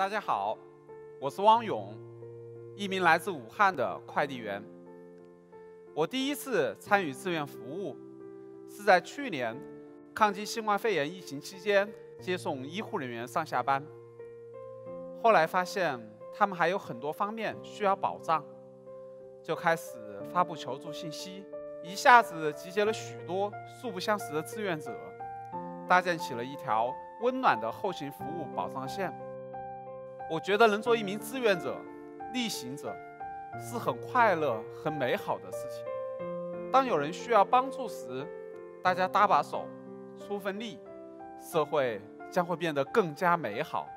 大家好，我是汪勇，一名来自武汉的快递员。我第一次参与志愿服务，是在去年抗击新冠肺炎疫情期间接送医护人员上下班。后来发现他们还有很多方面需要保障，就开始发布求助信息，一下子集结了许多素不相识的志愿者，搭建起了一条温暖的后勤服务保障线。我觉得能做一名志愿者、逆行者，是很快乐、很美好的事情。当有人需要帮助时，大家搭把手、出份力，社会将会变得更加美好。